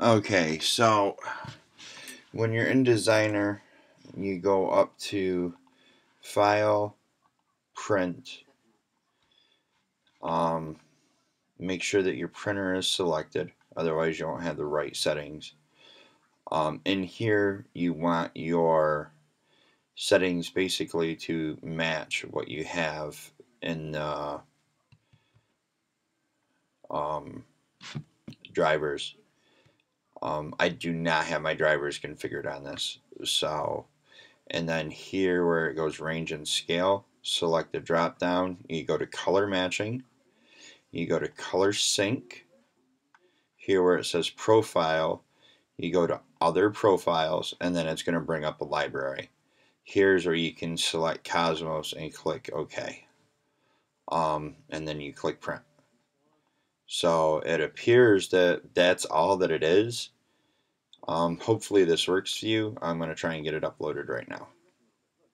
Okay, so when you're in Designer, you go up to File, Print. Um, make sure that your printer is selected, otherwise you won't have the right settings. Um, in here, you want your settings basically to match what you have in the um, drivers. Um, I do not have my drivers configured on this. So, and then here where it goes range and scale, select the drop down. You go to color matching. You go to ColorSync. Here where it says profile, you go to other profiles and then it's going to bring up a library. Here's where you can select Cosmos and click OK. Um, and then you click print. So it appears that that's all that it is. Um, hopefully this works for you. I'm going to try and get it uploaded right now.